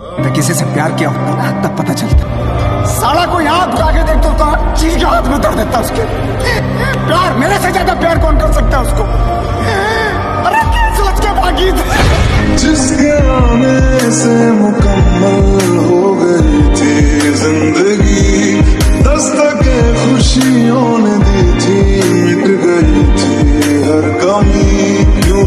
मैं किसी से प्यार किया होता ना, तब पता चलता। साला को यहाँ उठा के देखता होता, चीज़ के हाथ में तोड़ देता उसके। प्यार, मेरे से ज़्यादा प्यार कौन कर सकता है उसको? अरे, सोच के भागी जिसके आने से मुकम्मल हो गई थी ज़िंदगी, दस्तक खुशियों ने दी थी, मिट गई थी हर कमी। क्यों